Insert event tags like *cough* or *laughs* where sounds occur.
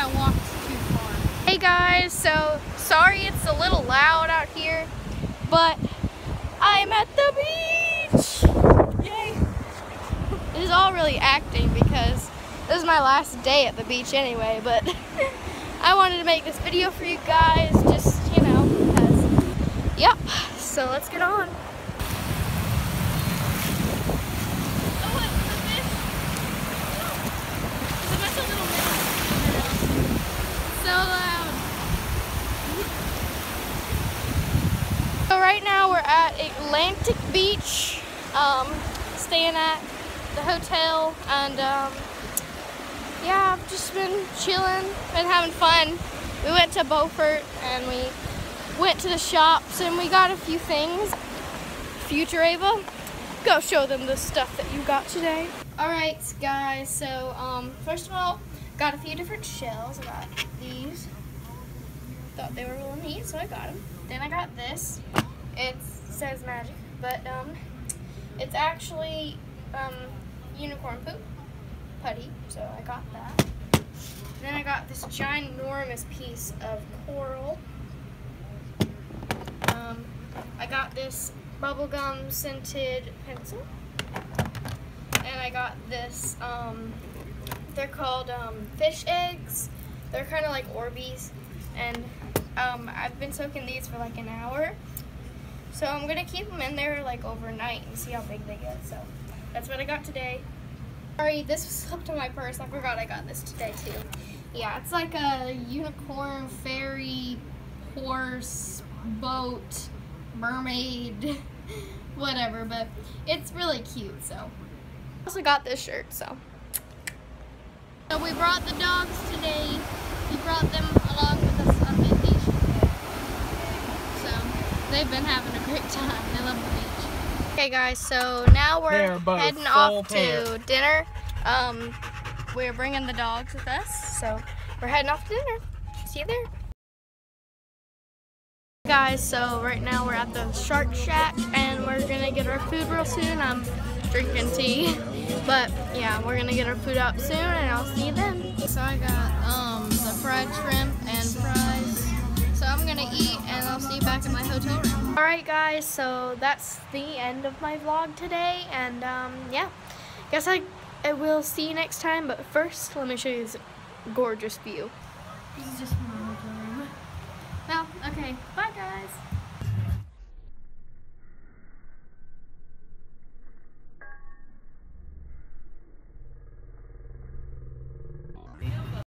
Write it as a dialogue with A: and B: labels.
A: I walked too far.
B: Hey guys, so sorry it's a little loud out here, but I'm at the beach! Yay! This is all really acting because this is my last day at the beach anyway, but *laughs* I wanted to make this video for you guys, just, you know, because, yep. So let's get on. So loud. So right now we're at Atlantic Beach, um, staying at the hotel, and um, yeah, I've just been chilling, been having fun. We went to Beaufort and we went to the shops and we got a few things. Future Ava, go show them the stuff that you got today. All right, guys. So um, first of all, got a few different shells. I got these. Thought they were really neat, so I got them. Then I got this. It says magic, but um, it's actually um, unicorn poop putty, so I got that. Then I got this ginormous piece of coral. Um, I got this bubblegum scented pencil. And I got this, um, they're called um, fish eggs. They're kind of like Orbeez. And um, I've been soaking these for like an hour. So I'm to keep them in there like overnight and see how big they get. So that's what I got today. Sorry, this was slipped in my purse. I forgot I got this today too. Yeah, it's like a unicorn, fairy, horse, boat, mermaid, *laughs* whatever, but it's really cute, so. I also got this shirt, so. So we brought the dogs today. We brought them along with us on vacation. So they've been having a great time. They love the beach. Okay guys, so now we're heading off
C: pair.
B: to dinner. Um, we're bringing the dogs with us, so we're heading off to dinner. See you there. Guys, so right now we're at the Shark Shack and we're gonna get our food real soon. I'm drinking tea, *laughs* but yeah, we're gonna get our food out soon and I'll see you then. So I got um, the fried shrimp and back in my hotel room. Alright guys, so that's the end of my vlog today and um, yeah, guess I, I will see you next time, but first let me show you this gorgeous view. This is just my hotel room. Well, okay, bye guys.